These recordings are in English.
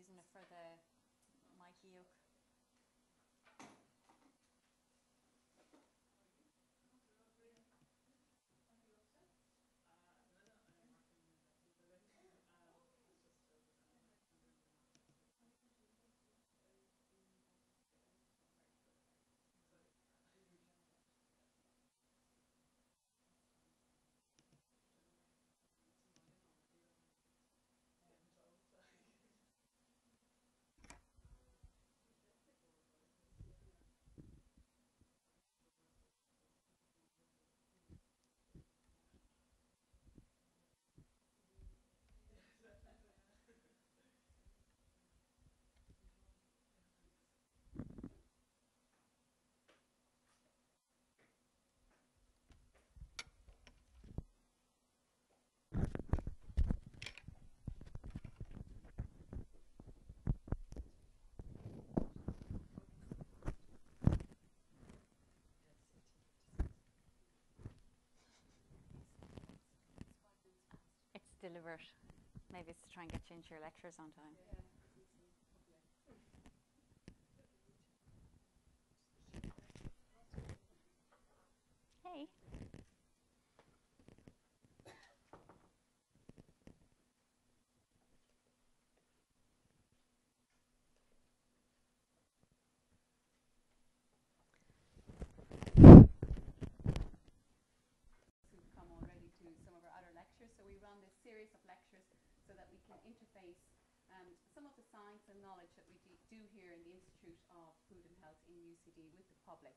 using it for the It's deliberate. Maybe it's to try and get you into your lectures on time. Hey. who've come already to some of our other lectures. So we run this series of lectures so that we can interface um, some of the science and knowledge that we do, here in the Institute of Food and Health in UCD with the public.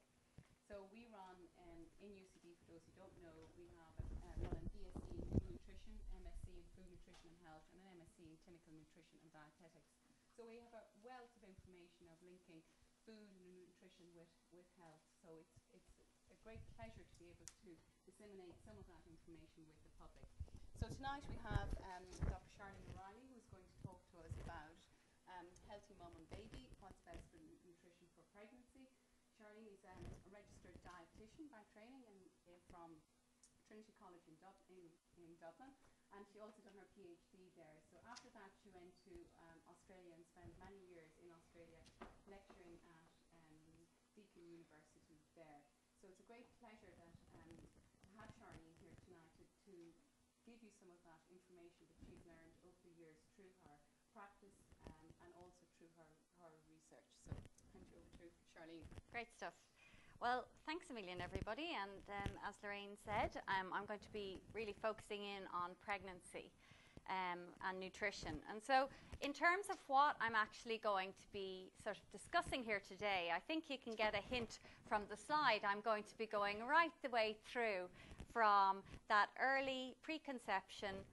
So we run um, in UCD, for those who don't know, we have a, uh, run a BSc in Food Nutrition, MSc in Food Nutrition and Health, and an MSc in Clinical Nutrition and Dietetics. So we have a wealth of information of linking food and nutrition with, with health. So it's, it's a great pleasure to be able to disseminate some of that information with the public. So tonight we have um, Dr. Sharleen O'Reilly who's going to talk to us about um, healthy mum and baby, what's best for nu- nutrition for pregnancy. Sharleen is um, a registered dietitian by training and uh, from Trinity College in, Dub- in, in Dublin, and she also done her PhD there. So after that, she went to um, Australia and spent many years in Australia lecturing at um, Deakin University there. So it's a great pleasure that um, to have Sharleen here tonight to, to give you some of that information that she's learned over the years through her practice um, and also through her, her research. So hand you over to Sharleen. Great stuff. Well, thanks a million, everybody. And um, as Lorraine said, um, I'm going to be really focusing in on pregnancy um, and nutrition. And so, in terms of what I'm actually going to be sort of discussing here today, I think you can get a hint from the slide. I'm going to be going right the way through from that early preconception,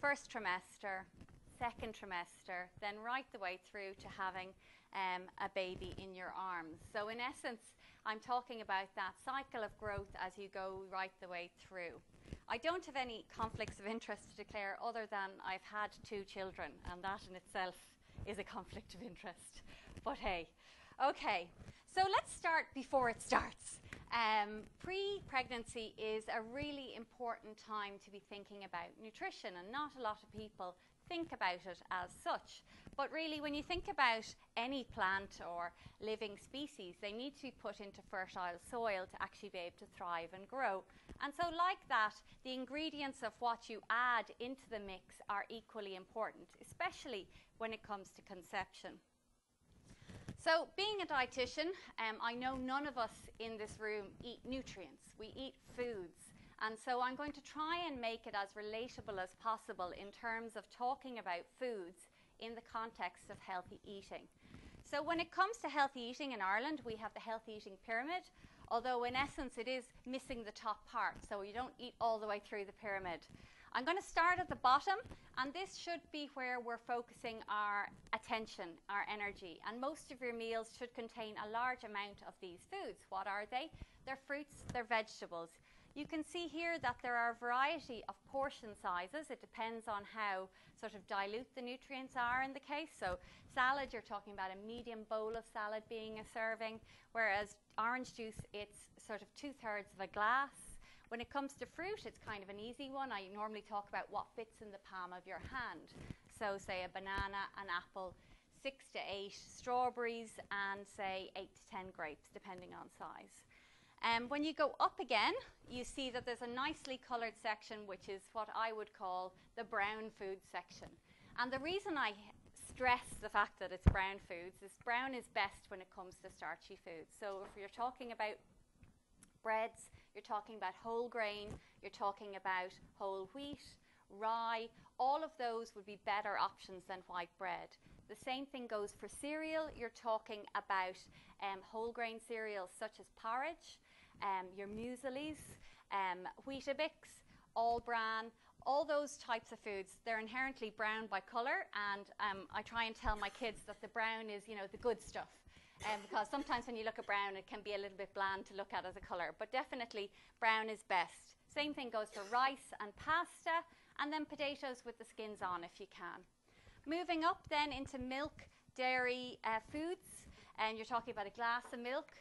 first trimester, second trimester, then right the way through to having um, a baby in your arms. So, in essence, I'm talking about that cycle of growth as you go right the way through. I don't have any conflicts of interest to declare other than I've had two children, and that in itself is a conflict of interest. But hey, okay, so let's start before it starts. Um, Pre pregnancy is a really important time to be thinking about nutrition, and not a lot of people think about it as such. But really, when you think about any plant or living species, they need to be put into fertile soil to actually be able to thrive and grow. And so, like that, the ingredients of what you add into the mix are equally important, especially when it comes to conception. So, being a dietitian, um, I know none of us in this room eat nutrients. We eat foods. And so, I'm going to try and make it as relatable as possible in terms of talking about foods in the context of healthy eating. So, when it comes to healthy eating in Ireland, we have the healthy eating pyramid, although in essence it is missing the top part, so you don't eat all the way through the pyramid. I'm going to start at the bottom, and this should be where we're focusing our attention, our energy. And most of your meals should contain a large amount of these foods. What are they? They're fruits, they're vegetables. You can see here that there are a variety of portion sizes. It depends on how sort of dilute the nutrients are in the case. So, salad, you're talking about a medium bowl of salad being a serving, whereas orange juice, it's sort of two thirds of a glass. When it comes to fruit, it's kind of an easy one. I normally talk about what fits in the palm of your hand. So, say a banana, an apple, six to eight strawberries, and say eight to ten grapes, depending on size. Um, when you go up again, you see that there's a nicely coloured section, which is what I would call the brown food section. And the reason I stress the fact that it's brown foods is brown is best when it comes to starchy foods. So if you're talking about breads, you're talking about whole grain, you're talking about whole wheat, rye, all of those would be better options than white bread. The same thing goes for cereal. You're talking about um, whole grain cereals such as porridge, um, your mueslis, um, Weetabix, all bran, all those types of foods, they're inherently brown by colour, and um, I try and tell my kids that the brown is, you know, the good stuff. Um, because sometimes when you look at brown, it can be a little bit bland to look at as a colour, but definitely brown is best. Same thing goes for rice and pasta, and then potatoes with the skins on if you can. Moving up then into milk, dairy uh, foods, and you're talking about a glass of milk.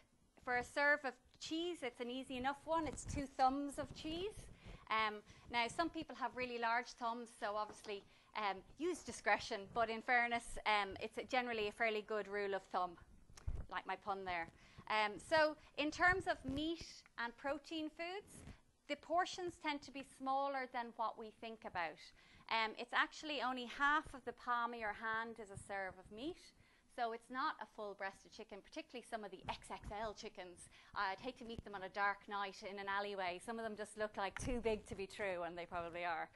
For a serve of cheese, it's an easy enough one. It's two thumbs of cheese. Um, now, some people have really large thumbs, so obviously um, use discretion, but in fairness, um, it's a generally a fairly good rule of thumb, like my pun there. Um, so, in terms of meat and protein foods, the portions tend to be smaller than what we think about. Um, it's actually only half of the palm of your hand is a serve of meat. So it's not a full breasted chicken, particularly some of the XXL chickens. I'd hate to meet them on a dark night in an alleyway. Some of them just look like too big to be true, and they probably are.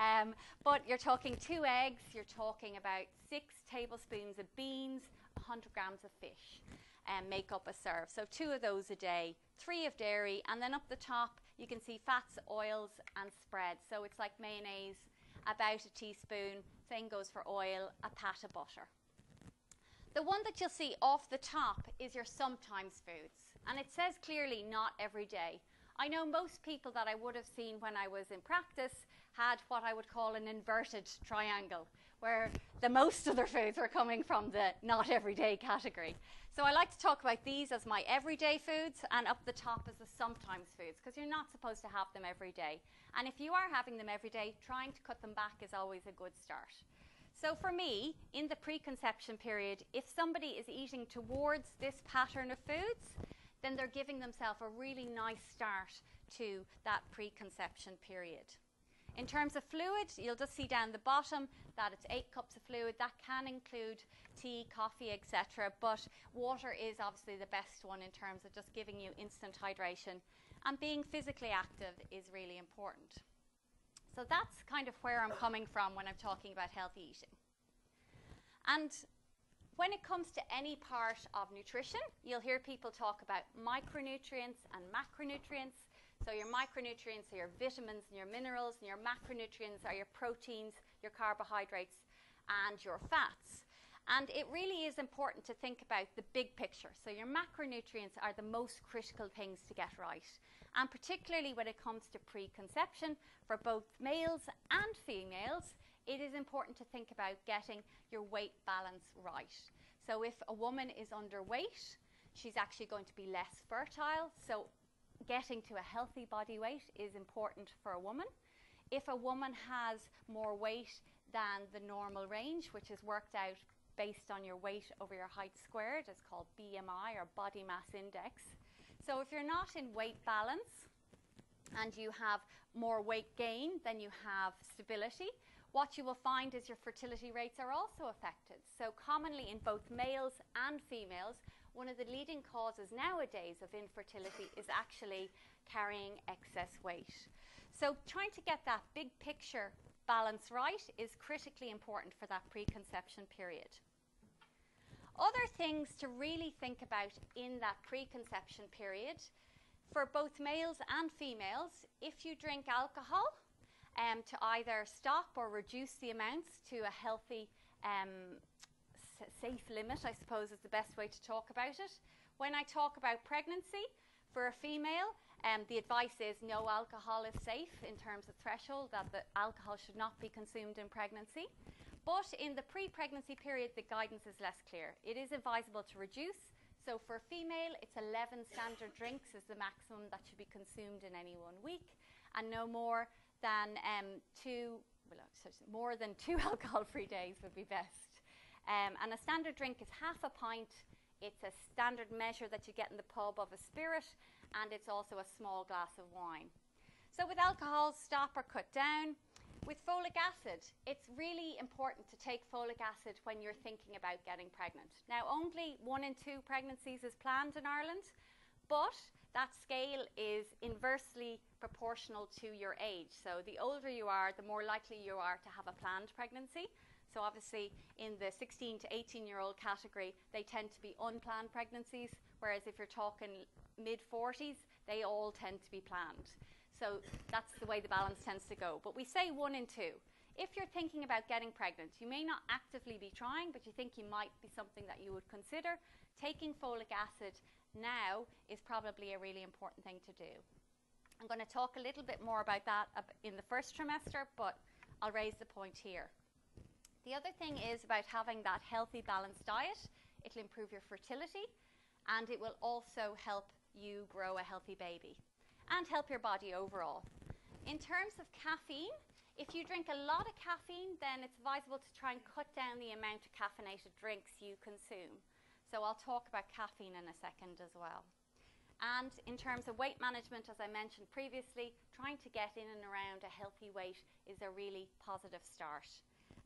Um, but you're talking two eggs, you're talking about six tablespoons of beans, 100 grams of fish, and um, make up a serve. So two of those a day, three of dairy, and then up the top you can see fats, oils, and spreads. So it's like mayonnaise, about a teaspoon. Same goes for oil, a pat of butter. The one that you'll see off the top is your sometimes foods. And it says clearly not every day. I know most people that I would have seen when I was in practice had what I would call an inverted triangle, where the most of their foods were coming from the not everyday category. So I like to talk about these as my everyday foods and up the top as the sometimes foods, because you're not supposed to have them every day. And if you are having them every day, trying to cut them back is always a good start. So for me, in the preconception period, if somebody is eating towards this pattern of foods, then they're giving themselves a really nice start to that preconception period. In terms of fluid, you'll just see down the bottom that it's eight cups of fluid. That can include tea, coffee, etc. But water is obviously the best one in terms of just giving you instant hydration. And being physically active is really important. So that's kind of where I'm coming from when I'm talking about healthy eating. And when it comes to any part of nutrition, you'll hear people talk about micronutrients and macronutrients. So your micronutrients are your vitamins and your minerals, and your macronutrients are your proteins, your carbohydrates, and your fats. And it really is important to think about the big picture. So your macronutrients are the most critical things to get right and particularly when it comes to preconception for both males and females, it is important to think about getting your weight balance right. So if a woman is underweight, she's actually going to be less fertile. So getting to a healthy body weight is important for a woman. If a woman has more weight than the normal range, which is worked out based on your weight over your height squared, it's called BMI or body mass index, so if you're not in weight balance and you have more weight gain than you have stability, what you will find is your fertility rates are also affected. So commonly in both males and females, one of the leading causes nowadays of infertility is actually carrying excess weight. So trying to get that big picture balance right is critically important for that preconception period. Other things to really think about in that preconception period for both males and females, if you drink alcohol, um, to either stop or reduce the amounts to a healthy, um, safe limit, I suppose is the best way to talk about it. When I talk about pregnancy, for a female, um, the advice is no alcohol is safe in terms of threshold, that the alcohol should not be consumed in pregnancy. But in the pre-pregnancy period, the guidance is less clear. It is advisable to reduce. So for a female, it's 11 standard drinks is the maximum that should be consumed in any one week, and no more than um, two, well, more than two alcohol-free days would be best. Um, and a standard drink is half a pint. It's a standard measure that you get in the pub of a spirit, and it's also a small glass of wine. So, with alcohol, stop or cut down. With folic acid, it's really important to take folic acid when you're thinking about getting pregnant. Now, only one in two pregnancies is planned in Ireland, but that scale is inversely proportional to your age. So, the older you are, the more likely you are to have a planned pregnancy. So, obviously, in the 16 to 18 year old category, they tend to be unplanned pregnancies, whereas if you're talking mid 40s, they all tend to be planned. So that's the way the balance tends to go. But we say one in two. If you're thinking about getting pregnant, you may not actively be trying, but you think you might be something that you would consider. Taking folic acid now is probably a really important thing to do. I'm going to talk a little bit more about that in the first trimester, but I'll raise the point here. The other thing is about having that healthy, balanced diet. It'll improve your fertility and it will also help you grow a healthy baby and help your body overall. In terms of caffeine, if you drink a lot of caffeine, then it's advisable to try and cut down the amount of caffeinated drinks you consume. So I'll talk about caffeine in a second as well. And in terms of weight management, as I mentioned previously, trying to get in and around a healthy weight is a really positive start.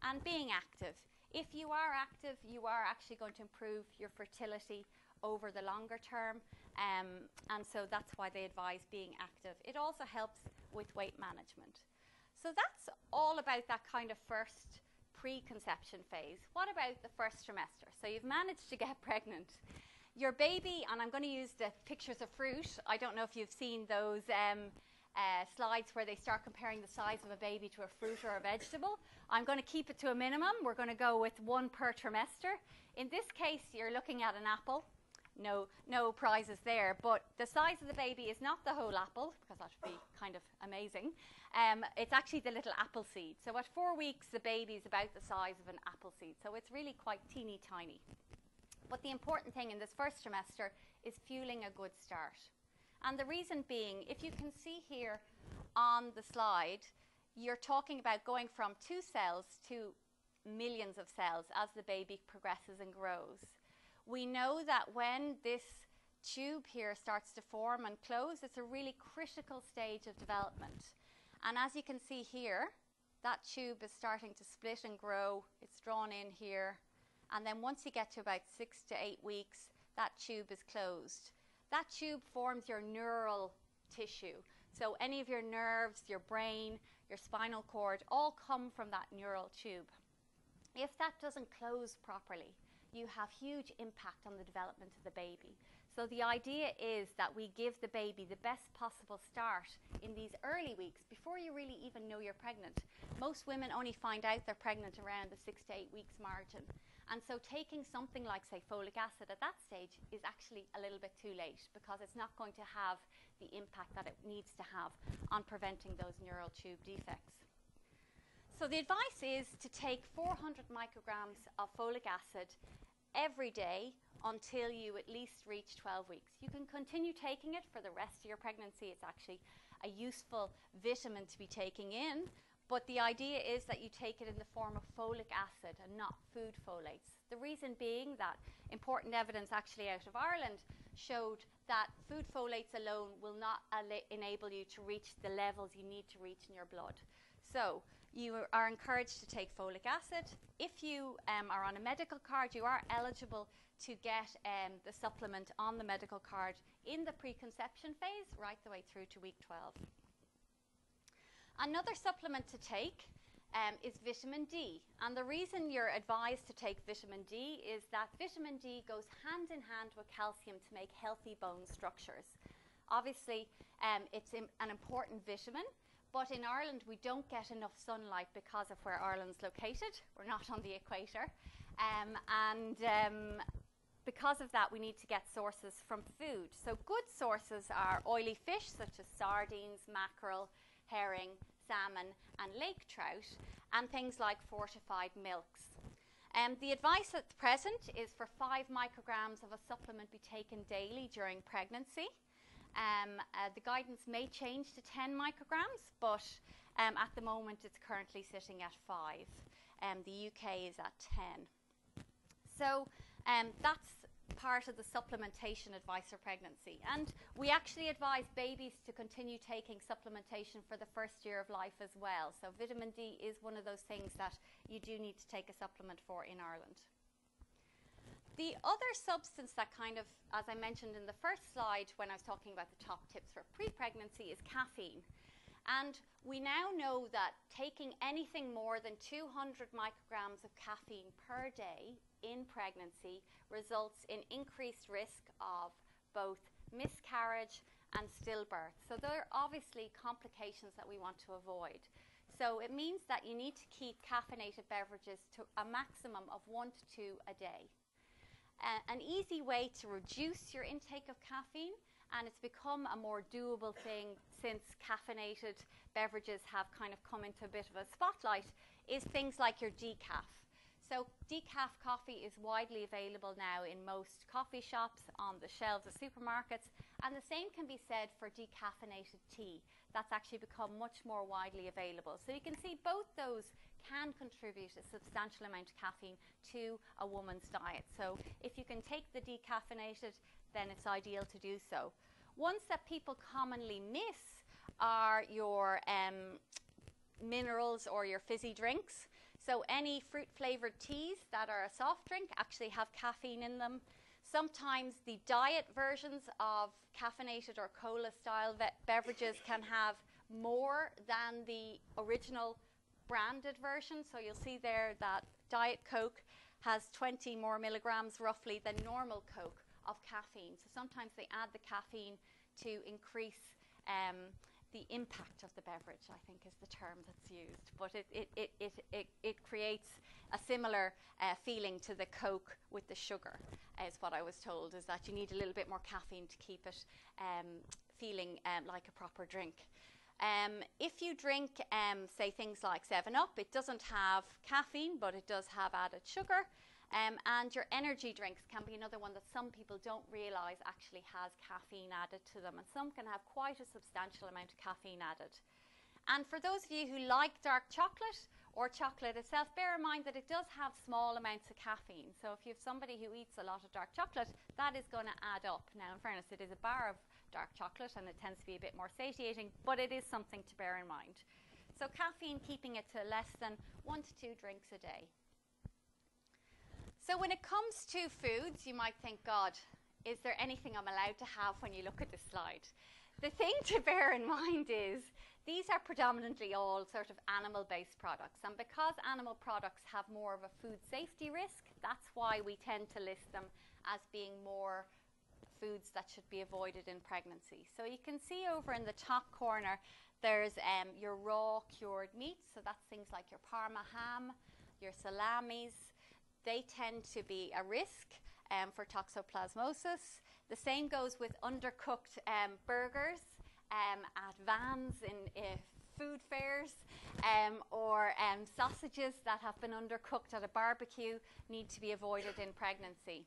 And being active. If you are active, you are actually going to improve your fertility over the longer term. Um, and so that's why they advise being active. It also helps with weight management. So that's all about that kind of first preconception phase. What about the first trimester? So you've managed to get pregnant. Your baby, and I'm going to use the pictures of fruit. I don't know if you've seen those um, uh, slides where they start comparing the size of a baby to a fruit or a vegetable. I'm going to keep it to a minimum. We're going to go with one per trimester. In this case, you're looking at an apple no, no prizes there. But the size of the baby is not the whole apple, because that would be kind of amazing. Um, it's actually the little apple seed. So at four weeks, the baby is about the size of an apple seed. So it's really quite teeny tiny. But the important thing in this first trimester is fueling a good start. And the reason being, if you can see here on the slide, you're talking about going from two cells to millions of cells as the baby progresses and grows. We know that when this tube here starts to form and close, it's a really critical stage of development. And as you can see here, that tube is starting to split and grow. It's drawn in here. And then once you get to about six to eight weeks, that tube is closed. That tube forms your neural tissue. So any of your nerves, your brain, your spinal cord, all come from that neural tube. If that doesn't close properly, you have huge impact on the development of the baby. So the idea is that we give the baby the best possible start in these early weeks before you really even know you're pregnant. Most women only find out they're pregnant around the six to eight weeks margin. And so taking something like, say, folic acid at that stage is actually a little bit too late because it's not going to have the impact that it needs to have on preventing those neural tube defects. So the advice is to take 400 micrograms of folic acid every day until you at least reach 12 weeks. You can continue taking it for the rest of your pregnancy. It's actually a useful vitamin to be taking in, but the idea is that you take it in the form of folic acid and not food folates. The reason being that important evidence actually out of Ireland showed that food folates alone will not enable you to reach the levels you need to reach in your blood. So you are encouraged to take folic acid. If you um, are on a medical card, you are eligible to get um, the supplement on the medical card in the preconception phase, right the way through to week 12. Another supplement to take um, is vitamin D. And the reason you're advised to take vitamin D is that vitamin D goes hand in hand with calcium to make healthy bone structures. Obviously, um, it's an important vitamin. But in Ireland, we don't get enough sunlight because of where Ireland's located. We're not on the equator. Um, and um, because of that, we need to get sources from food. So, good sources are oily fish such as sardines, mackerel, herring, salmon, and lake trout, and things like fortified milks. Um, the advice at present is for five micrograms of a supplement be taken daily during pregnancy. Um, uh, the guidance may change to 10 micrograms, but um, at the moment it's currently sitting at 5. Um, the UK is at 10. So um, that's part of the supplementation advice for pregnancy. And we actually advise babies to continue taking supplementation for the first year of life as well. So vitamin D is one of those things that you do need to take a supplement for in Ireland. The other substance that kind of, as I mentioned in the first slide when I was talking about the top tips for pre-pregnancy is caffeine. And we now know that taking anything more than 200 micrograms of caffeine per day in pregnancy results in increased risk of both miscarriage and stillbirth. So there are obviously complications that we want to avoid. So it means that you need to keep caffeinated beverages to a maximum of one to two a day. Uh, an easy way to reduce your intake of caffeine and it's become a more doable thing since caffeinated beverages have kind of come into a bit of a spotlight is things like your decaf. So decaf coffee is widely available now in most coffee shops, on the shelves of supermarkets, and the same can be said for decaffeinated tea. That's actually become much more widely available. So you can see both those can contribute a substantial amount of caffeine to a woman's diet. So if you can take the decaffeinated, then it's ideal to do so. Ones that people commonly miss are your um, minerals or your fizzy drinks. So any fruit flavored teas that are a soft drink actually have caffeine in them. Sometimes the diet versions of caffeinated or cola style beverages can have more than the original branded version. So you'll see there that Diet Coke has 20 more milligrams roughly than normal Coke of caffeine. So sometimes they add the caffeine to increase um, the impact of the beverage, I think is the term that's used. But it, it, it, it, it, it creates a similar uh, feeling to the Coke with the sugar, is what I was told, is that you need a little bit more caffeine to keep it um, feeling um, like a proper drink. Um, if you drink, um, say, things like 7 Up, it doesn't have caffeine, but it does have added sugar. Um, and your energy drinks can be another one that some people don't realise actually has caffeine added to them, and some can have quite a substantial amount of caffeine added. And for those of you who like dark chocolate or chocolate itself, bear in mind that it does have small amounts of caffeine. So if you have somebody who eats a lot of dark chocolate, that is going to add up. Now, in fairness, it is a bar of dark chocolate and it tends to be a bit more satiating, but it is something to bear in mind. So caffeine, keeping it to less than one to two drinks a day. So when it comes to foods, you might think, God, is there anything I'm allowed to have when you look at this slide? The thing to bear in mind is these are predominantly all sort of animal-based products. And because animal products have more of a food safety risk, that's why we tend to list them as being more foods that should be avoided in pregnancy. So you can see over in the top corner, there's um, your raw cured meats. So that's things like your parma ham, your salamis, they tend to be a risk um, for toxoplasmosis. The same goes with undercooked um, burgers um, at vans in uh, food fairs um, or um, sausages that have been undercooked at a barbecue need to be avoided in pregnancy.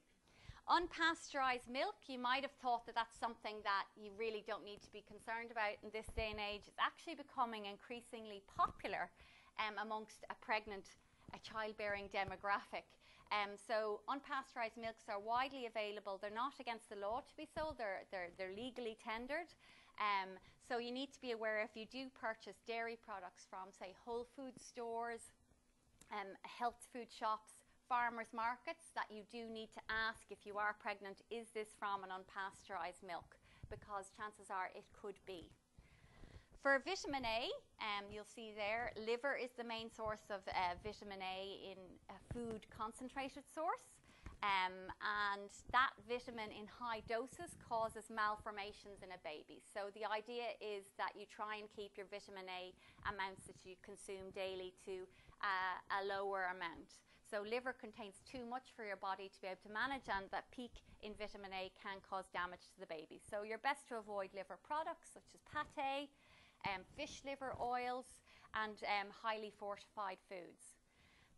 Unpasteurized milk, you might have thought that that's something that you really don't need to be concerned about in this day and age. It's actually becoming increasingly popular um, amongst a pregnant, a childbearing demographic. Um, so unpasteurized milks are widely available. They're not against the law to be sold. They're, they're, they're legally tendered. Um, so you need to be aware if you do purchase dairy products from, say, Whole Food stores, um, health food shops, farmers markets, that you do need to ask if you are pregnant, is this from an unpasteurized milk? Because chances are it could be. For vitamin A, um, you'll see there, liver is the main source of uh, vitamin A in a food concentrated source. Um, and that vitamin in high doses causes malformations in a baby. So the idea is that you try and keep your vitamin A amounts that you consume daily to uh, a lower amount. So liver contains too much for your body to be able to manage and that peak in vitamin A can cause damage to the baby. So you're best to avoid liver products such as pate, um, fish liver oils, and um, highly fortified foods.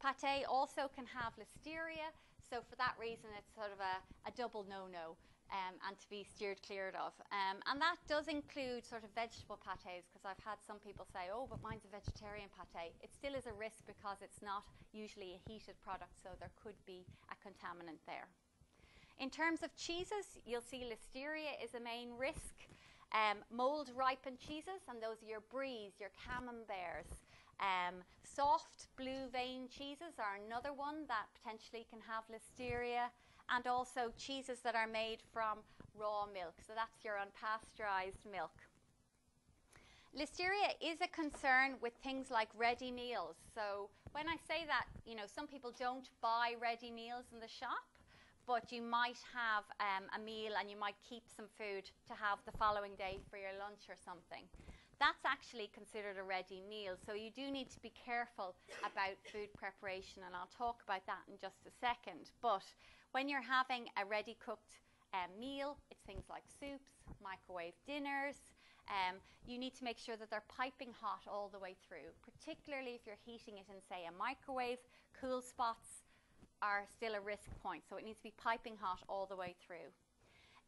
Pate also can have listeria, so for that reason it's sort of a, a double no-no. um, and to be steered clear of. Um, and that does include sort of vegetable pates because I've had some people say, oh, but mine's a vegetarian pate. It still is a risk because it's not usually a heated product, so there could be a contaminant there. In terms of cheeses, you'll see listeria is a main risk. Um, mold ripened cheeses, and those are your bries, your camemberts. Um, soft blue vein cheeses are another one that potentially can have listeria and also cheeses that are made from raw milk. So that's your unpasteurized milk. Listeria is a concern with things like ready meals. So when I say that, you know, some people don't buy ready meals in the shop, but you might have um, a meal and you might keep some food to have the following day for your lunch or something. That's actually considered a ready meal, so you do need to be careful about food preparation, and I'll talk about that in just a second. But when you're having a ready cooked um, meal, it's things like soups, microwave dinners. Um, you need to make sure that they're piping hot all the way through, particularly if you're heating it in, say, a microwave. Cool spots are still a risk point, so it needs to be piping hot all the way through.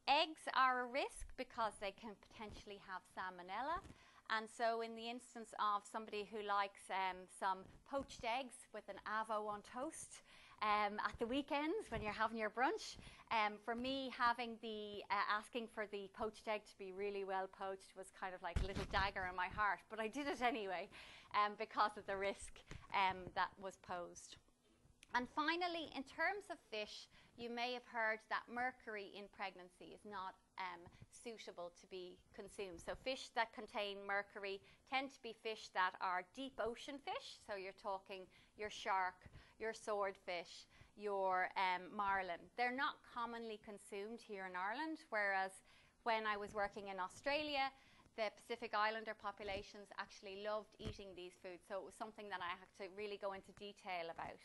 Eggs are a risk because they can potentially have salmonella. And so, in the instance of somebody who likes um, some poached eggs with an avo on toast, um, at the weekends when you're having your brunch. Um, for me, having the uh, asking for the poached egg to be really well poached was kind of like a little dagger in my heart, but I did it anyway um, because of the risk um, that was posed. And finally, in terms of fish, you may have heard that mercury in pregnancy is not um, suitable to be consumed. So, fish that contain mercury tend to be fish that are deep ocean fish. So, you're talking your shark, your swordfish, your um, marlin. They're not commonly consumed here in Ireland, whereas when I was working in Australia, the Pacific Islander populations actually loved eating these foods, so it was something that I had to really go into detail about.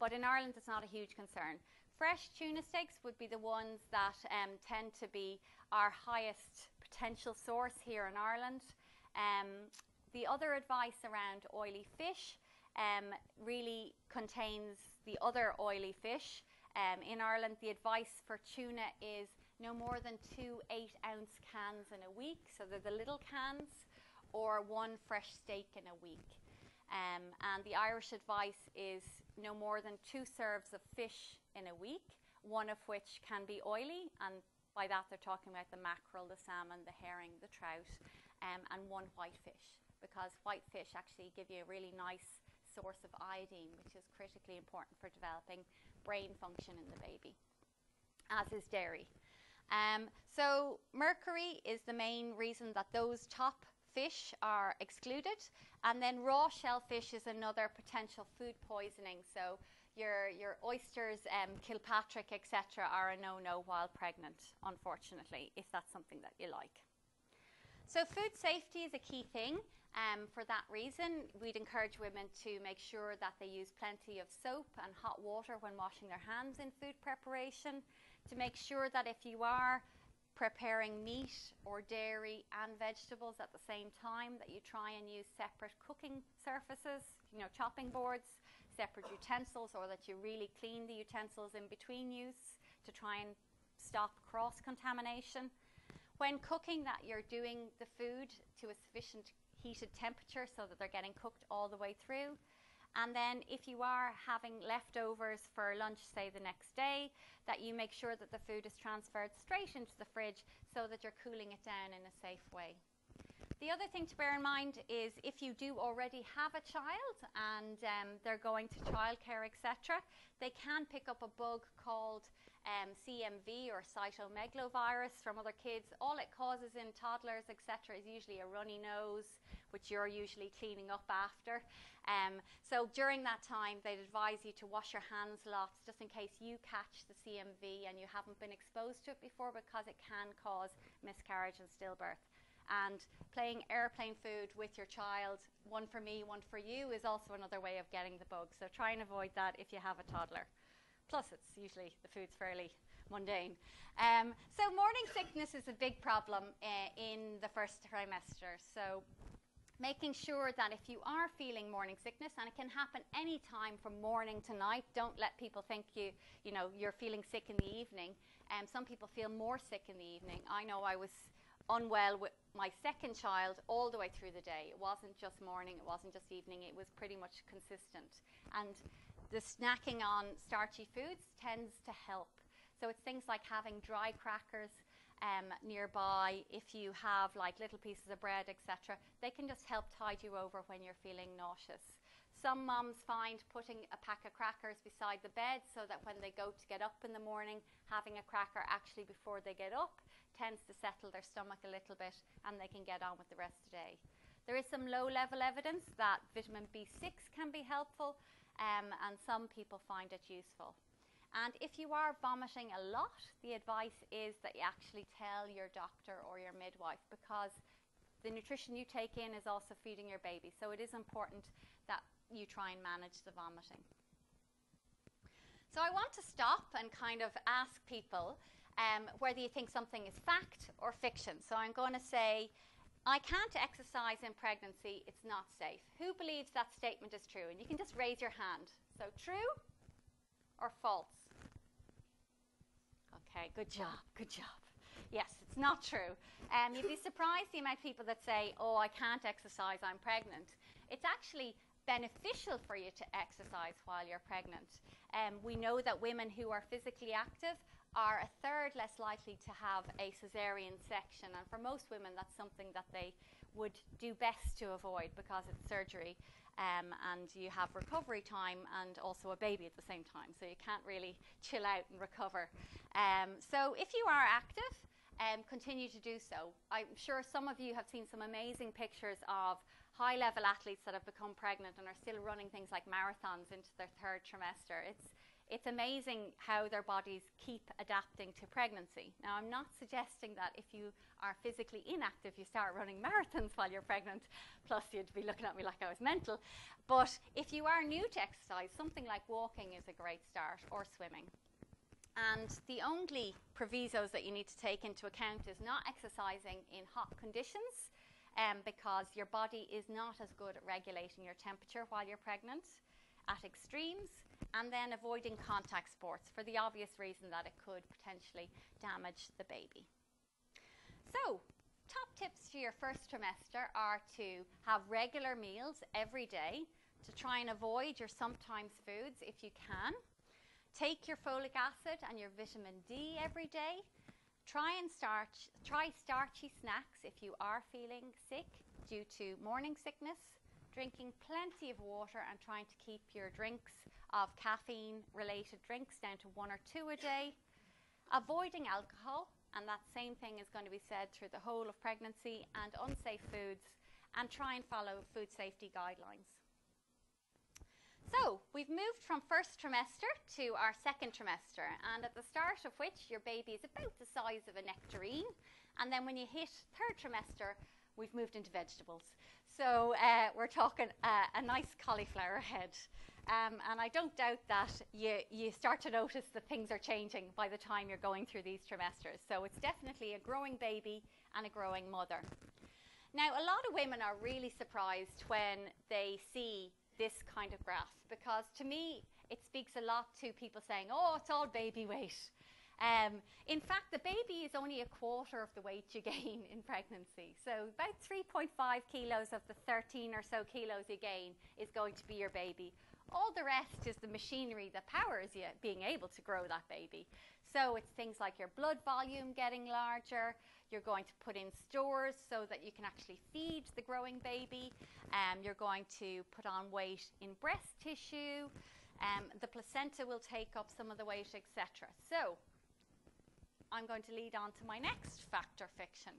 But in Ireland, it's not a huge concern. Fresh tuna steaks would be the ones that um, tend to be our highest potential source here in Ireland. Um, the other advice around oily fish um, really contains the other oily fish. Um, in Ireland, the advice for tuna is no more than two eight ounce cans in a week, so they're the little cans, or one fresh steak in a week. Um, and the Irish advice is no more than two serves of fish in a week, one of which can be oily, and by that they're talking about the mackerel, the salmon, the herring, the trout, um, and one white fish, because white fish actually give you a really nice source of iodine, which is critically important for developing brain function in the baby, as is dairy. Um, so, mercury is the main reason that those top fish are excluded, and then raw shellfish is another potential food poisoning. So, your, your oysters, um, Kilpatrick, etc., are a no no while pregnant, unfortunately, if that's something that you like. So, food safety is a key thing. Um, for that reason, we'd encourage women to make sure that they use plenty of soap and hot water when washing their hands in food preparation, to make sure that if you are preparing meat or dairy and vegetables at the same time, that you try and use separate cooking surfaces, you know, chopping boards, separate utensils, or that you really clean the utensils in between use to try and stop cross contamination. When cooking, that you're doing the food to a sufficient heated temperature so that they're getting cooked all the way through. And then if you are having leftovers for lunch, say the next day, that you make sure that the food is transferred straight into the fridge so that you're cooling it down in a safe way. The other thing to bear in mind is if you do already have a child and um, they're going to childcare, etc., they can pick up a bug called um, CMV or cytomegalovirus from other kids. All it causes in toddlers, etc., is usually a runny nose, which you're usually cleaning up after. Um, so during that time, they'd advise you to wash your hands lots just in case you catch the CMV and you haven't been exposed to it before because it can cause miscarriage and stillbirth. And playing airplane food with your child, one for me, one for you, is also another way of getting the bug. So try and avoid that if you have a toddler. Plus, it's usually the food's fairly mundane. Um, so, morning sickness is a big problem uh, in the first trimester. So, making sure that if you are feeling morning sickness, and it can happen any time from morning to night, don't let people think you, you know, you're feeling sick in the evening. Um, some people feel more sick in the evening. I know I was unwell with my second child all the way through the day. It wasn't just morning, it wasn't just evening, it was pretty much consistent. And the snacking on starchy foods tends to help. So it's things like having dry crackers um, nearby. If you have like little pieces of bread, etc., they can just help tide you over when you're feeling nauseous. Some mums find putting a pack of crackers beside the bed so that when they go to get up in the morning, having a cracker actually before they get up tends to settle their stomach a little bit and they can get on with the rest of the day. There is some low level evidence that vitamin B6 can be helpful um, and some people find it useful. And if you are vomiting a lot, the advice is that you actually tell your doctor or your midwife because the nutrition you take in is also feeding your baby. So it is important that you try and manage the vomiting. So I want to stop and kind of ask people um, whether you think something is fact or fiction. So I'm going to say, I can't exercise in pregnancy, it's not safe. Who believes that statement is true? And you can just raise your hand. So true or false? Okay, good job, good job. Yes, it's not true. Um, you'd be surprised the amount of people that say, oh, I can't exercise, I'm pregnant. It's actually beneficial for you to exercise while you're pregnant. Um, we know that women who are physically active are a third less likely to have a cesarean section, and for most women, that's something that they would do best to avoid because it's surgery. Um, and you have recovery time and also a baby at the same time, so you can't really chill out and recover. Um, so, if you are active, um, continue to do so. I'm sure some of you have seen some amazing pictures of high level athletes that have become pregnant and are still running things like marathons into their third trimester. It's it's amazing how their bodies keep adapting to pregnancy. Now, I'm not suggesting that if you are physically inactive, you start running marathons while you're pregnant, plus you'd be looking at me like I was mental. But if you are new to exercise, something like walking is a great start, or swimming. And the only provisos that you need to take into account is not exercising in hot conditions um, because your body is not as good at regulating your temperature while you're pregnant at extremes, and then avoiding contact sports for the obvious reason that it could potentially damage the baby. So, top tips for your first trimester are to have regular meals every day, to try and avoid your sometimes foods if you can. Take your folic acid and your vitamin D every day, Try and starch, try starchy snacks if you are feeling sick due to morning sickness. Drinking plenty of water and trying to keep your drinks of caffeine related drinks down to one or two a day. Avoiding alcohol, and that same thing is going to be said through the whole of pregnancy, and unsafe foods, and try and follow food safety guidelines. So we've moved from first trimester to our second trimester, and at the start of which your baby is about the size of a nectarine, and then when you hit third trimester, we've moved into vegetables. So uh, we're talking uh, a nice cauliflower head. Um, and I don't doubt that you, you start to notice that things are changing by the time you're going through these trimesters. So it's definitely a growing baby and a growing mother. Now, a lot of women are really surprised when they see this kind of graph because to me it speaks a lot to people saying, oh, it's all baby weight. Um, in fact, the baby is only a quarter of the weight you gain in pregnancy. So, about 3.5 kilos of the 13 or so kilos you gain is going to be your baby. All the rest is the machinery that powers you being able to grow that baby. So, it's things like your blood volume getting larger, you're going to put in stores so that you can actually feed the growing baby. Um, you're going to put on weight in breast tissue. Um, the placenta will take up some of the weight, etc. So, I'm going to lead on to my next fact or fiction.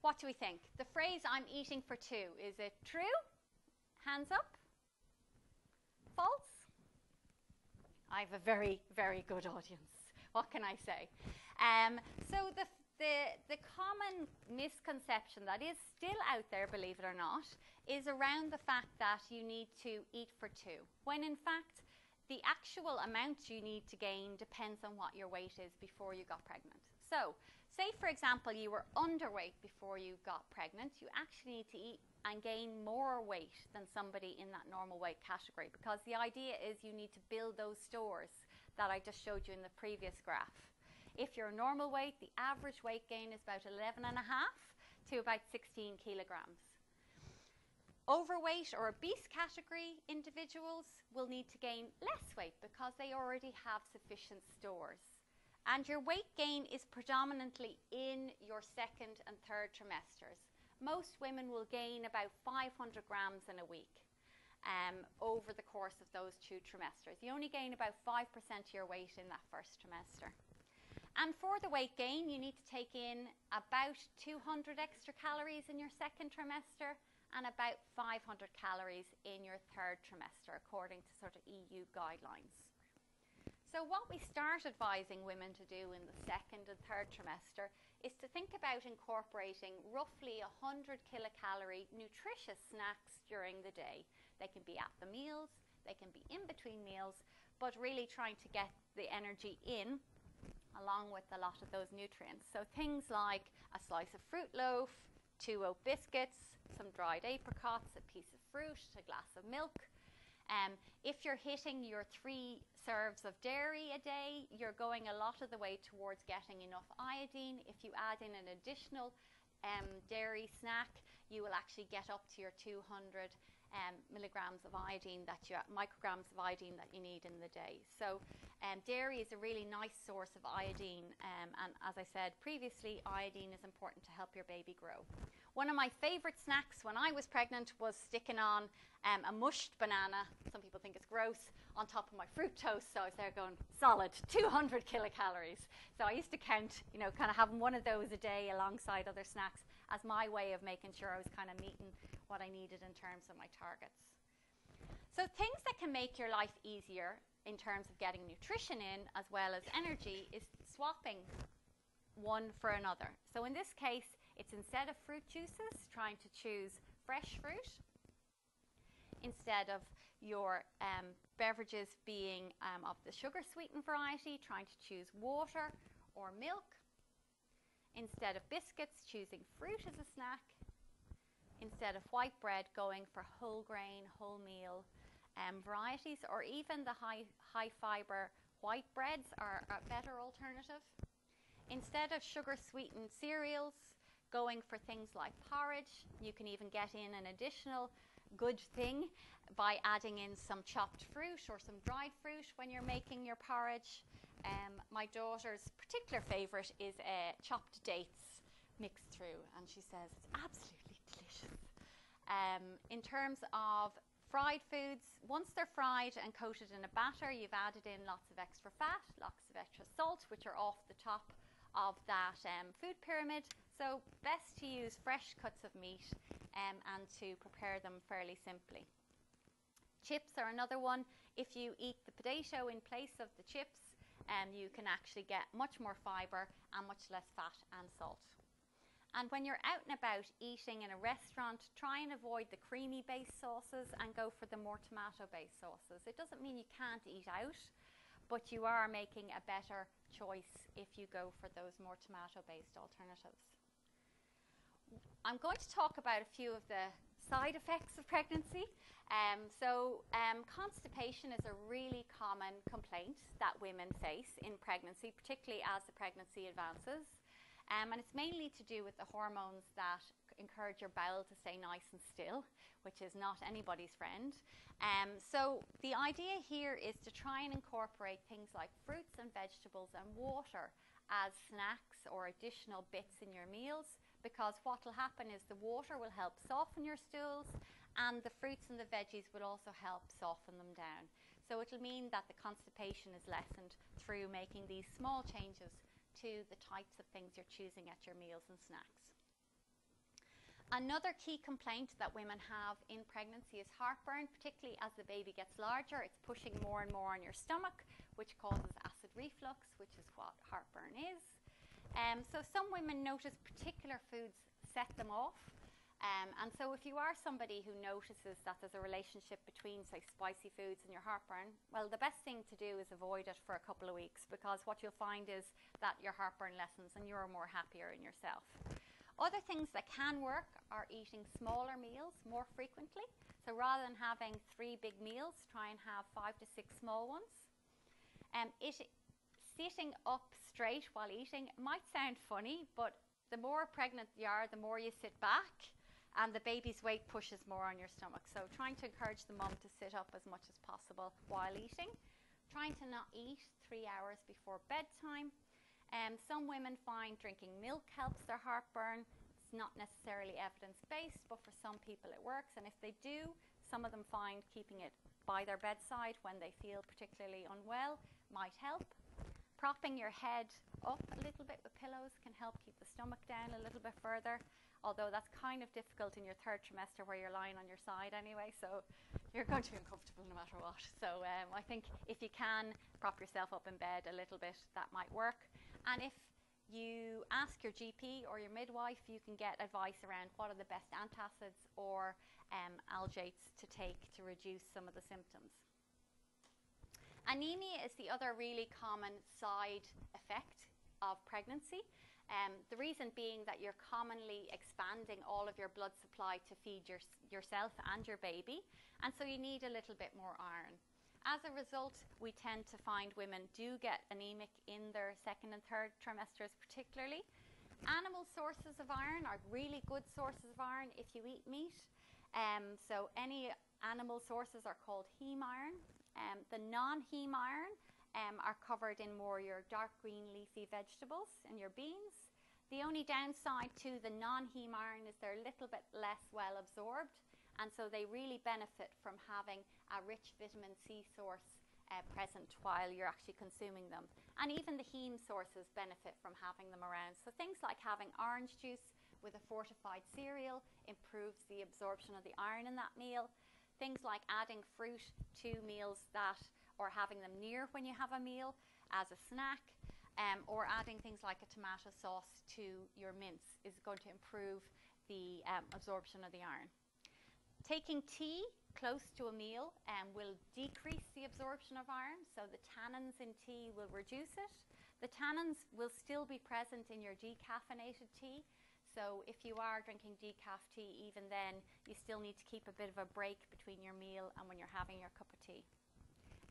What do we think? The phrase I'm eating for two, is it true? Hands up. False? I have a very, very good audience. What can I say? Um, so the the, the common misconception that is still out there, believe it or not, is around the fact that you need to eat for two, when in fact, the actual amount you need to gain depends on what your weight is before you got pregnant. So, say for example, you were underweight before you got pregnant, you actually need to eat and gain more weight than somebody in that normal weight category because the idea is you need to build those stores that I just showed you in the previous graph. If you're normal weight, the average weight gain is about 11 and a half to about 16 kilograms. Overweight or obese category individuals will need to gain less weight because they already have sufficient stores. And your weight gain is predominantly in your second and third trimesters. Most women will gain about 500 grams in a week um, over the course of those two trimesters. You only gain about 5% of your weight in that first trimester. And for the weight gain, you need to take in about 200 extra calories in your second trimester and about 500 calories in your third trimester, according to sort of EU guidelines. So, what we start advising women to do in the second and third trimester is to think about incorporating roughly 100 kilocalorie nutritious snacks during the day. They can be at the meals, they can be in between meals, but really trying to get the energy in along with a lot of those nutrients. So, things like a slice of fruit loaf, two oat biscuits, some dried apricots, a piece of fruit, a glass of milk. Um, if you're hitting your three serves of dairy a day, you're going a lot of the way towards getting enough iodine. If you add in an additional um, dairy snack, you will actually get up to your 200 um, milligrams of iodine that you micrograms of iodine that you need in the day. So um, dairy is a really nice source of iodine, um, and as I said previously, iodine is important to help your baby grow. One of my favourite snacks when I was pregnant was sticking on um, a mushed banana. Some people think it's gross on top of my fruit toast. So I was there going solid 200 kilocalories. So I used to count, you know, kind of having one of those a day alongside other snacks as my way of making sure I was kind of meeting what I needed in terms of my targets. So things that can make your life easier in terms of getting nutrition in as well as energy is swapping one for another. So in this case, it's instead of fruit juices, trying to choose fresh fruit instead of your um, beverages being um, of the sugar sweetened variety, trying to choose water or milk. Instead of biscuits, choosing fruit as a snack. Instead of white bread, going for whole grain, wholemeal um, varieties, or even the high, high fiber white breads are a better alternative. Instead of sugar sweetened cereals, going for things like porridge. You can even get in an additional good thing by adding in some chopped fruit or some dried fruit when you're making your porridge. Um, my daughter's particular favourite is uh, chopped dates mixed through, and she says it's absolutely delicious. Um, in terms of fried foods, once they're fried and coated in a batter, you've added in lots of extra fat, lots of extra salt, which are off the top of that um, food pyramid. So best to use fresh cuts of meat um, and to prepare them fairly simply. Chips are another one. If you eat the potato in place of the chips, um, you can actually get much more fibre and much less fat and salt. And when you're out and about eating in a restaurant, try and avoid the creamy based sauces and go for the more tomato based sauces. It doesn't mean you can't eat out, but you are making a better choice if you go for those more tomato based alternatives. I'm going to talk about a few of the side effects of pregnancy. Um, so, um, constipation is a really common complaint that women face in pregnancy, particularly as the pregnancy advances. Um, and it's mainly to do with the hormones that encourage your bowel to stay nice and still, which is not anybody's friend. Um, so, the idea here is to try and incorporate things like fruits and vegetables and water as snacks or additional bits in your meals because what will happen is the water will help soften your stools and the fruits and the veggies will also help soften them down. So it'll mean that the constipation is lessened through making these small changes to the types of things you're choosing at your meals and snacks. Another key complaint that women have in pregnancy is heartburn, particularly as the baby gets larger. It's pushing more and more on your stomach, which causes acid reflux, which is what heartburn is. Um, so some women notice particular foods set them off. Um, and so if you are somebody who notices that there's a relationship between, say, spicy foods and your heartburn, well, the best thing to do is avoid it for a couple of weeks because what you'll find is that your heartburn lessens and you're more happier in yourself. Other things that can work are eating smaller meals more frequently. So rather than having three big meals, try and have five to six small ones. Um, it, sitting up straight while eating might sound funny, but the more pregnant you are, the more you sit back and the baby's weight pushes more on your stomach. So trying to encourage the mum to sit up as much as possible while eating. Trying to not eat three hours before bedtime. Um, some women find drinking milk helps their heartburn. It's not necessarily evidence-based, but for some people it works. And if they do, some of them find keeping it by their bedside when they feel particularly unwell might help. Propping your head up a little bit with pillows can help keep the stomach down a little bit further although that's kind of difficult in your third trimester where you're lying on your side anyway, so you're going to be uncomfortable no matter what. So um, I think if you can prop yourself up in bed a little bit, that might work. And if you ask your GP or your midwife, you can get advice around what are the best antacids or um, alginates to take to reduce some of the symptoms. Anemia is the other really common side effect of pregnancy. Um, the reason being that you're commonly expanding all of your blood supply to feed your, yourself and your baby, and so you need a little bit more iron. As a result, we tend to find women do get anemic in their second and third trimesters, particularly. Animal sources of iron are really good sources of iron if you eat meat. Um, so any animal sources are called heme iron. Um, the non-heme iron um, are covered in more your dark green leafy vegetables and your beans. The only downside to the non-heme iron is they're a little bit less well absorbed and so they really benefit from having a rich vitamin C source uh, present while you're actually consuming them. And even the heme sources benefit from having them around. So things like having orange juice with a fortified cereal improves the absorption of the iron in that meal. Things like adding fruit to meals that or having them near when you have a meal as a snack um, or adding things like a tomato sauce to your mince is going to improve the um, absorption of the iron. Taking tea close to a meal um, will decrease the absorption of iron, so the tannins in tea will reduce it. The tannins will still be present in your decaffeinated tea, so if you are drinking decaf tea, even then, you still need to keep a bit of a break between your meal and when you're having your cup of tea.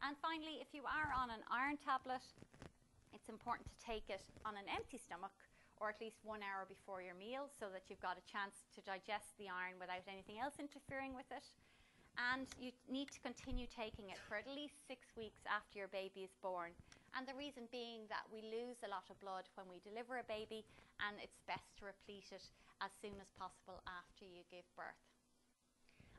And finally, if you are on an iron tablet, it's important to take it on an empty stomach or at least one hour before your meal so that you've got a chance to digest the iron without anything else interfering with it. And you need to continue taking it for at least six weeks after your baby is born. And the reason being that we lose a lot of blood when we deliver a baby and it's best to replete it as soon as possible after you give birth.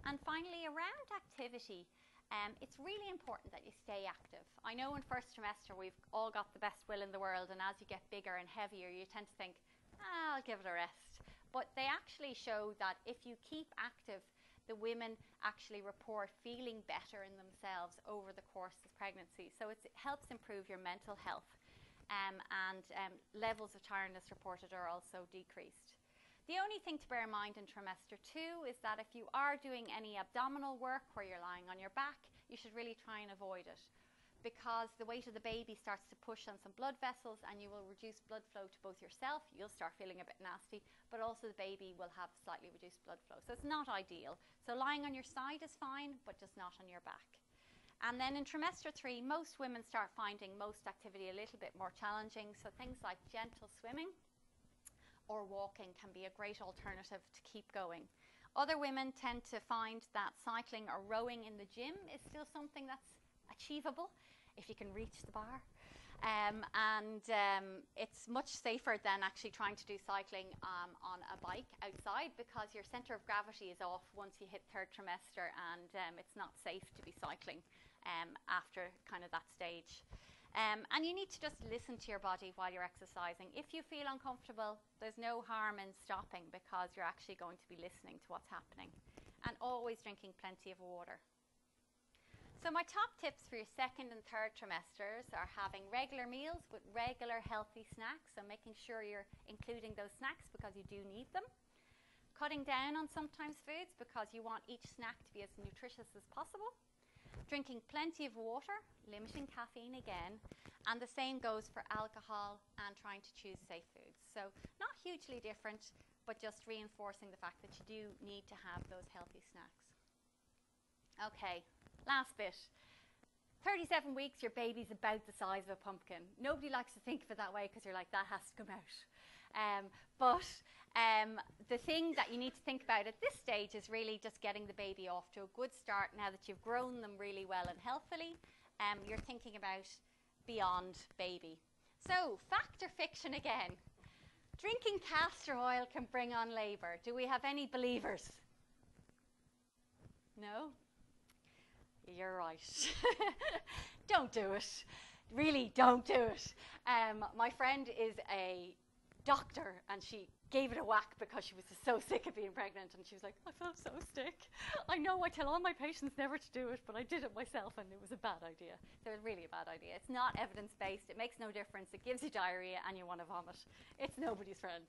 And finally, around activity, um, it's really important that you stay active. I know in first trimester we've all got the best will in the world, and as you get bigger and heavier, you tend to think, ah, I'll give it a rest. But they actually show that if you keep active, the women actually report feeling better in themselves over the course of pregnancy. So it helps improve your mental health, um, and um, levels of tiredness reported are also decreased. The only thing to bear in mind in trimester two is that if you are doing any abdominal work where you're lying on your back, you should really try and avoid it because the weight of the baby starts to push on some blood vessels and you will reduce blood flow to both yourself, you'll start feeling a bit nasty, but also the baby will have slightly reduced blood flow. So it's not ideal. So lying on your side is fine, but just not on your back. And then in trimester three, most women start finding most activity a little bit more challenging. So things like gentle swimming, or walking can be a great alternative to keep going. Other women tend to find that cycling or rowing in the gym is still something that's achievable if you can reach the bar. Um, and um, it's much safer than actually trying to do cycling um, on a bike outside because your center of gravity is off once you hit third trimester and um, it's not safe to be cycling um, after kind of that stage. Um, and you need to just listen to your body while you're exercising. If you feel uncomfortable, there's no harm in stopping because you're actually going to be listening to what's happening. And always drinking plenty of water. So my top tips for your second and third trimesters are having regular meals with regular healthy snacks. So making sure you're including those snacks because you do need them. Cutting down on sometimes foods because you want each snack to be as nutritious as possible drinking plenty of water, limiting caffeine again, and the same goes for alcohol and trying to choose safe foods. So not hugely different, but just reinforcing the fact that you do need to have those healthy snacks. Okay, last bit. 37 weeks, your baby's about the size of a pumpkin. Nobody likes to think of it that way because you're like, that has to come out. Um, but um, the thing that you need to think about at this stage is really just getting the baby off to a good start now that you've grown them really well and healthily. Um, you're thinking about beyond baby. So, fact or fiction again? Drinking castor oil can bring on labour. Do we have any believers? No? You're right. don't do it. Really, don't do it. Um, my friend is a doctor and she gave it a whack because she was so sick of being pregnant and she was like, I felt so sick. I know I tell all my patients never to do it, but I did it myself and it was a bad idea. So it was really a bad idea. It's not evidence based, it makes no difference. It gives you diarrhea and you want to vomit. It's nobody's friend.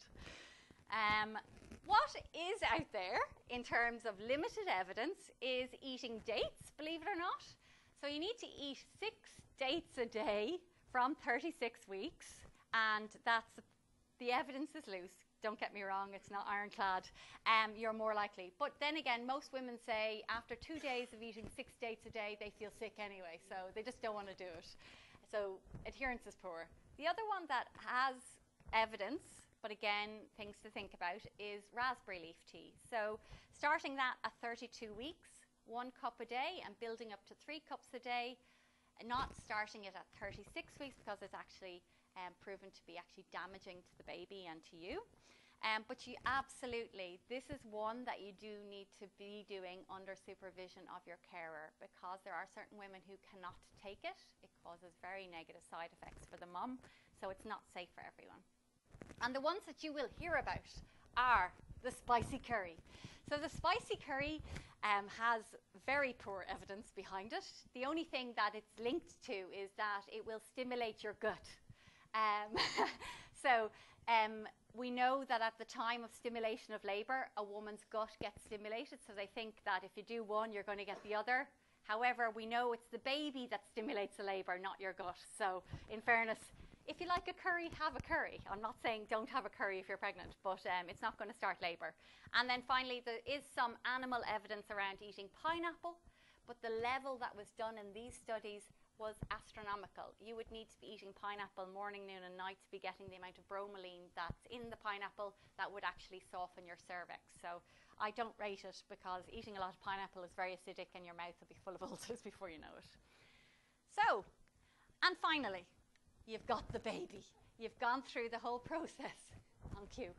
Um, what is out there in terms of limited evidence is eating dates, believe it or not. So you need to eat six dates a day from 36 weeks, and that's the evidence is loose. Don't get me wrong, it's not ironclad. Um, you're more likely. But then again, most women say after two days of eating six dates a day, they feel sick anyway, so they just don't want to do it. So adherence is poor. The other one that has evidence but again, things to think about is raspberry leaf tea. So starting that at 32 weeks, one cup a day, and building up to three cups a day. Not starting it at 36 weeks because it's actually um, proven to be actually damaging to the baby and to you. Um, but you absolutely, this is one that you do need to be doing under supervision of your carer because there are certain women who cannot take it. It causes very negative side effects for the mum, so it's not safe for everyone. And the ones that you will hear about are the spicy curry. So the spicy curry um, has very poor evidence behind it. The only thing that it's linked to is that it will stimulate your gut. Um, so um, we know that at the time of stimulation of labour, a woman's gut gets stimulated. So they think that if you do one, you're going to get the other. However, we know it's the baby that stimulates the labour, not your gut. So, in fairness, if you like a curry, have a curry. I'm not saying don't have a curry if you're pregnant, but um, it's not going to start labour. And then finally, there is some animal evidence around eating pineapple, but the level that was done in these studies was astronomical. You would need to be eating pineapple morning, noon, and night to be getting the amount of bromelain that's in the pineapple that would actually soften your cervix. So I don't rate it because eating a lot of pineapple is very acidic and your mouth will be full of ulcers before you know it. So, and finally, you've got the baby. You've gone through the whole process. Thank you.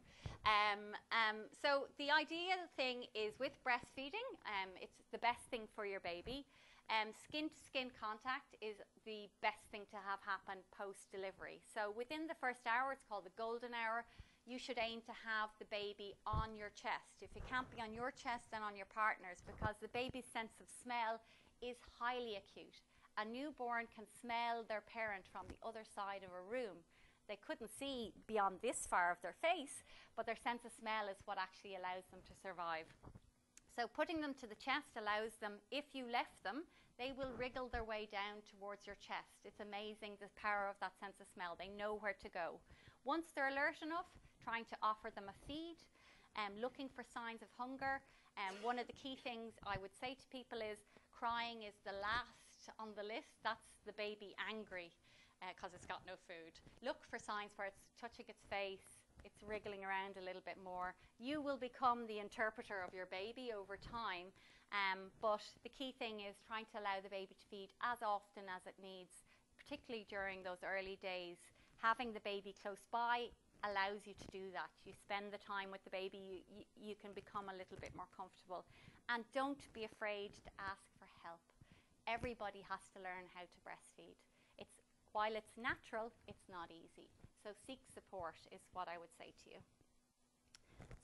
Um, um, so the ideal thing is with breastfeeding, um, it's the best thing for your baby. Um, skin to skin contact is the best thing to have happen post delivery. So within the first hour, it's called the golden hour. You should aim to have the baby on your chest. If it can't be on your chest, then on your partner's, because the baby's sense of smell is highly acute a newborn can smell their parent from the other side of a room. They couldn't see beyond this far of their face, but their sense of smell is what actually allows them to survive. So putting them to the chest allows them, if you left them, they will wriggle their way down towards your chest. It's amazing the power of that sense of smell. They know where to go. Once they're alert enough, trying to offer them a feed, um, looking for signs of hunger. Um, one of the key things I would say to people is crying is the last on the list, that's the baby angry because uh, it's got no food. Look for signs where it's touching its face, it's wriggling around a little bit more. You will become the interpreter of your baby over time, um, but the key thing is trying to allow the baby to feed as often as it needs, particularly during those early days. Having the baby close by allows you to do that. You spend the time with the baby, you, you can become a little bit more comfortable. And don't be afraid to ask everybody has to learn how to breastfeed. It's, while it's natural, it's not easy. So seek support is what I would say to you.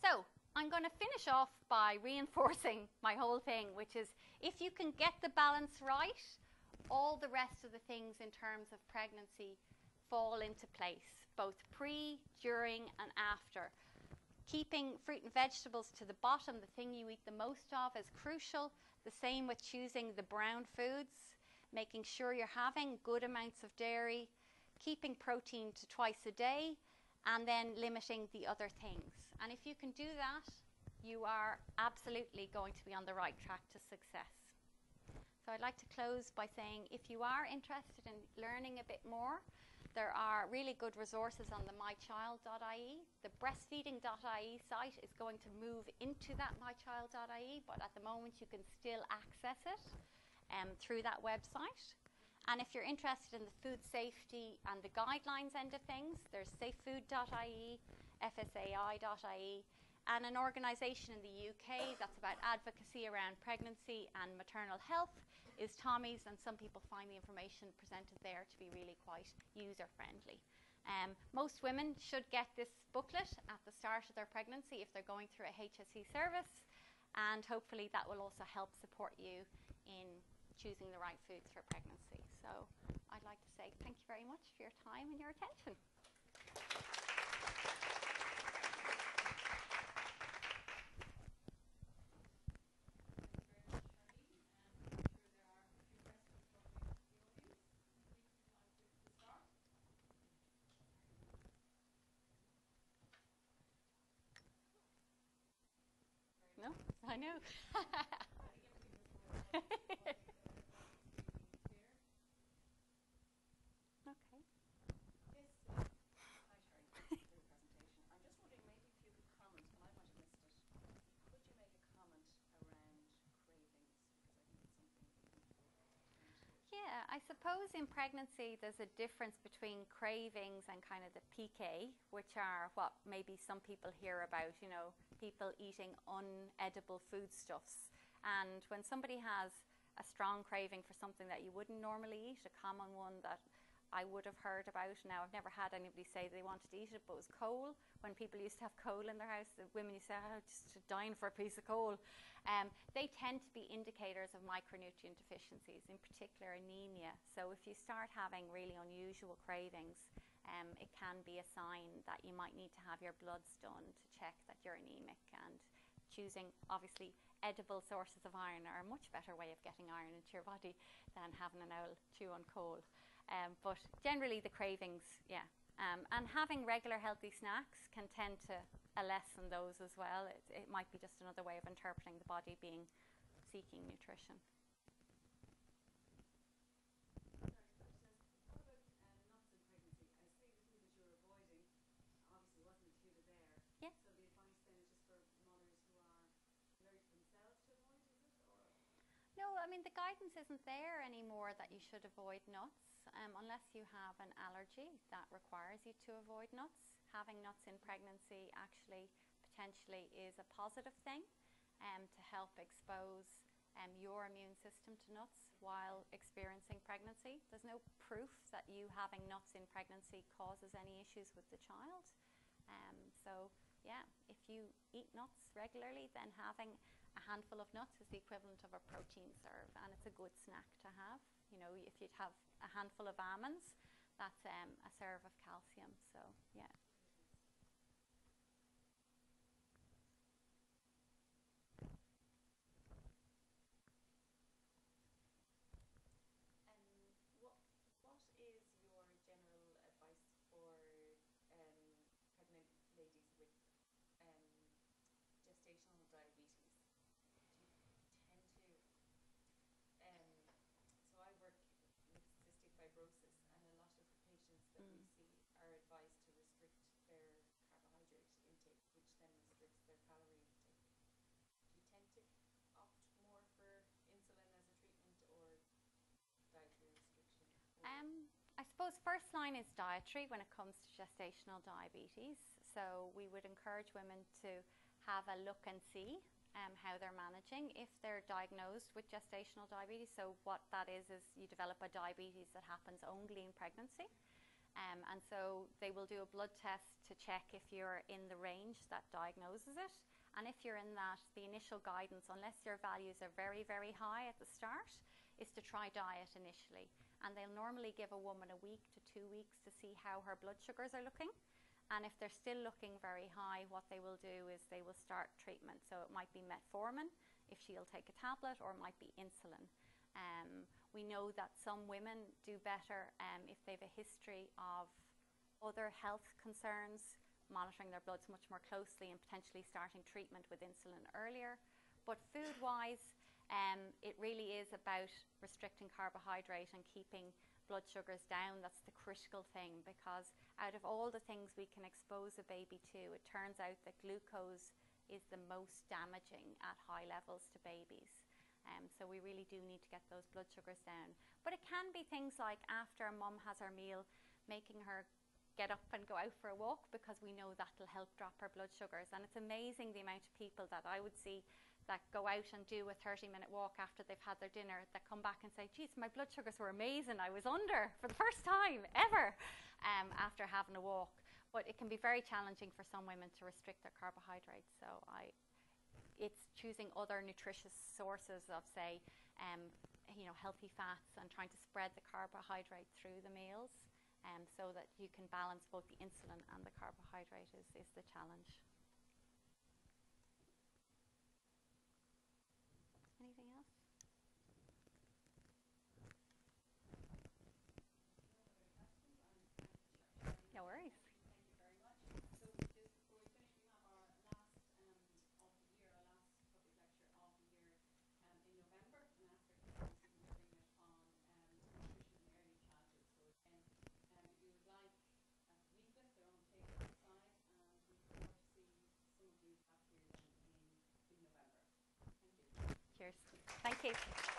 So I'm going to finish off by reinforcing my whole thing, which is if you can get the balance right, all the rest of the things in terms of pregnancy fall into place, both pre, during, and after. Keeping fruit and vegetables to the bottom, the thing you eat the most of, is crucial. The same with choosing the brown foods, making sure you're having good amounts of dairy, keeping protein to twice a day, and then limiting the other things. And if you can do that, you are absolutely going to be on the right track to success. So I'd like to close by saying if you are interested in learning a bit more, there are really good resources on the mychild.ie. The breastfeeding.ie site is going to move into that mychild.ie, but at the moment you can still access it um, through that website. And if you're interested in the food safety and the guidelines end of things, there's safefood.ie, fsai.ie, and an organisation in the UK that's about advocacy around pregnancy and maternal health is Tommy's, and some people find the information presented there to be really quite user friendly. Um, most women should get this booklet at the start of their pregnancy if they're going through a HSE service, and hopefully that will also help support you in choosing the right foods for pregnancy. So I'd like to say thank you very much for your time and your attention. No, I know. okay. Yes, uh, hi Sherry, thank you for the presentation. I'm just wondering maybe if you could comment, and I might have missed it, could you make a comment around cravings? Because I think it's something that you Yeah, I suppose in pregnancy there's a difference between cravings and kind of the pica, which are what maybe some people hear about, you know, people eating unedible foodstuffs. And when somebody has a strong craving for something that you wouldn't normally eat, a common one that I would have heard about. Now, I've never had anybody say they wanted to eat it, but it was coal. When people used to have coal in their house, the women used to say, oh, just dying for a piece of coal. Um, they tend to be indicators of micronutrient deficiencies, in particular anemia. So if you start having really unusual cravings, um, it can be a sign that you might need to have your bloods done to check that you're anemic and choosing obviously edible sources of iron are a much better way of getting iron into your body than having an owl chew on coal. Um, but generally the cravings, yeah. Um, and having regular healthy snacks can tend to lessen those as well. It, it might be just another way of interpreting the body being seeking nutrition. Sorry, so it says, what about nuts in pregnancy? I see the food that you're avoiding obviously wasn't included there. Yeah. So the advice then is just for mothers who are allergic themselves to avoid, is it? Or No, I mean the guidance isn't there anymore that you should avoid nuts um, unless you have an allergy that requires you to avoid nuts. Having nuts in pregnancy actually potentially is a positive thing um, to help expose um, your immune system to nuts while experiencing pregnancy. There's no proof that you having nuts in pregnancy causes any issues with the child. Um, so yeah, if you eat nuts regularly, then having a handful of nuts is the equivalent of a protein serve, and it's a good snack to have. You know, if you'd have a handful of almonds, that's um, a serve of calcium. So yeah. Um, what what is your general advice for um, pregnant ladies with um, gestational diabetes? Do you tend to um, so I work with cystic fibrosis, and a lot of patients that we Mm. see are advised to restrict their carbohydrate intake, which then restricts their calorie intake. Do you tend to opt more for insulin as a treatment or dietary restriction? or- Um, I suppose first line is dietary when it comes to gestational diabetes. So we would encourage women to have a look and see um, how they're managing if they're diagnosed with gestational diabetes. So what that is is you develop a diabetes that happens only in pregnancy. Um, and so they will do a blood test to check if you're in the range that diagnoses it. And if you're in that, the initial guidance, unless your values are very, very high at the start, is to try diet initially. And they'll normally give a woman a week to two weeks to see how her blood sugars are looking. And if they're still looking very high, what they will do is they will start treatment. So it might be metformin if she'll take a tablet, or it might be insulin. Um, we know that some women do better um, if they have a history of other health concerns, monitoring their bloods much more closely, and potentially starting treatment with insulin earlier. But food wise, Um, it really is about restricting carbohydrate and keeping blood sugars down. That's the critical thing because out of all the things we can expose a baby to, it turns out that glucose is the most damaging at high levels to babies. Um, so we really do need to get those blood sugars down. But it can be things like after a mum has her meal, making her get up and go out for a walk because we know that'll help drop her blood sugars. And it's amazing the amount of people that I would see that go out and do a 30 minute walk after they've had their dinner that come back and say, geez, my blood sugars were amazing. I was under for the first time ever um, after having a walk. But it can be very challenging for some women to restrict their carbohydrates. So I, it's choosing other nutritious sources of, say, um, you know, healthy fats and trying to spread the carbohydrate through the meals um, so that you can balance both the insulin and the carbohydrate is, is the challenge. Anything else? No worries. Thank you very much. So just before we finish, we have our last um, of the year, our last public lecture of the year um, in November, and after Christmas we will bring it on um, nutrition in early childhood. So again, um, if you would like a leaflet, they're on the table outside, and we look forward to see some of you back here then in, in November. Thank you. Cheers. Thank you.